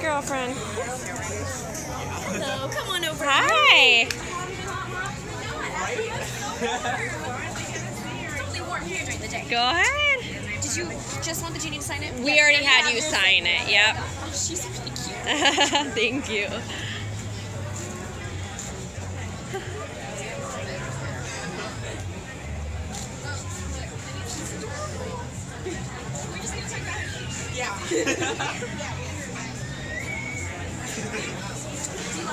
girlfriend. Hello, come on over. Hi. It's only warm here during the day. Go ahead. Did you just want the genie to sign it? We already had you sign it. Yep. Oh, she's really cute. Thank you. Do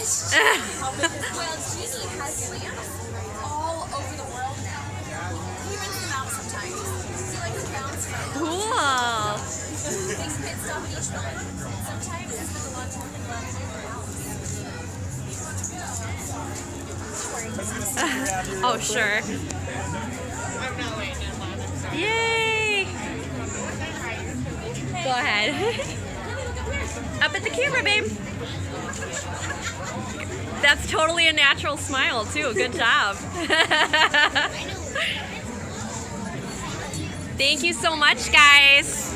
well, Genie has lamps all over the world now. He rents them out sometimes. He likes to bounce Cool. Makes pit stop at each one. Sometimes he spends a lot of time in love with Oh, sure. Yay! Go ahead. Camera, babe. That's totally a natural smile, too. Good job. Thank you so much, guys.